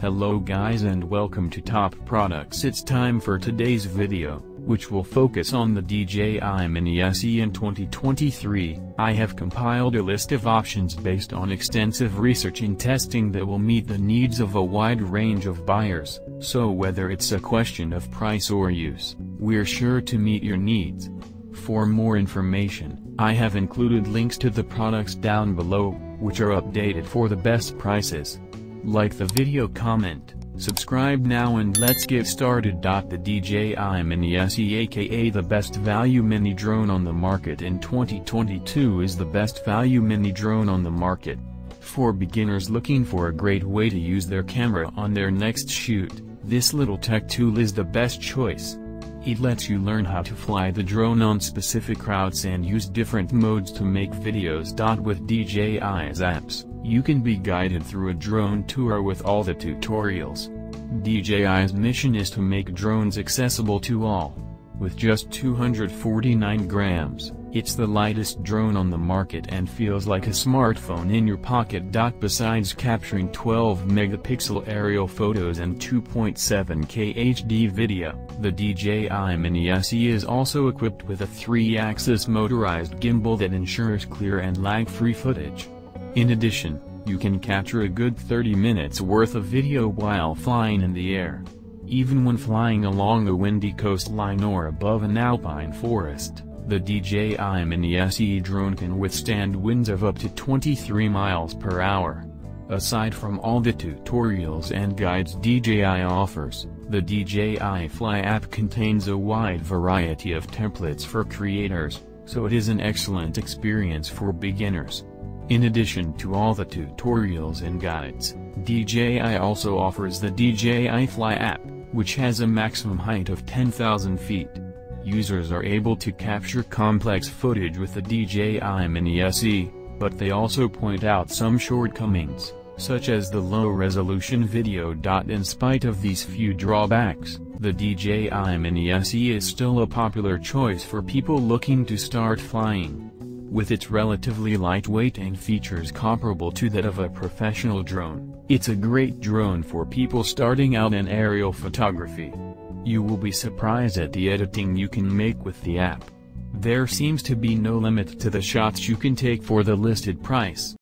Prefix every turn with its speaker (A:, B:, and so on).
A: Hello guys and welcome to Top Products it's time for today's video, which will focus on the DJI Mini SE in 2023. I have compiled a list of options based on extensive research and testing that will meet the needs of a wide range of buyers, so whether it's a question of price or use, we're sure to meet your needs. For more information, I have included links to the products down below, which are updated for the best prices. Like the video comment, subscribe now and let's get started. The DJI Mini SE aka the best value mini drone on the market in 2022 is the best value mini drone on the market. For beginners looking for a great way to use their camera on their next shoot, this little tech tool is the best choice. It lets you learn how to fly the drone on specific routes and use different modes to make videos. With DJI's apps, you can be guided through a drone tour with all the tutorials. DJI's mission is to make drones accessible to all. With just 249 grams, it's the lightest drone on the market and feels like a smartphone in your pocket. Besides capturing 12 megapixel aerial photos and 2.7K HD video, the DJI Mini SE is also equipped with a 3-axis motorized gimbal that ensures clear and lag-free footage. In addition, you can capture a good 30 minutes worth of video while flying in the air. Even when flying along a windy coastline or above an alpine forest, the DJI Mini SE drone can withstand winds of up to 23 miles per hour. Aside from all the tutorials and guides DJI offers, the DJI Fly app contains a wide variety of templates for creators, so it is an excellent experience for beginners. In addition to all the tutorials and guides, DJI also offers the DJI Fly app, which has a maximum height of 10,000 feet. Users are able to capture complex footage with the DJI Mini SE, but they also point out some shortcomings, such as the low-resolution video. In spite of these few drawbacks, the DJI Mini SE is still a popular choice for people looking to start flying. With its relatively lightweight and features comparable to that of a professional drone, it's a great drone for people starting out in aerial photography. You will be surprised at the editing you can make with the app. There seems to be no limit to the shots you can take for the listed price.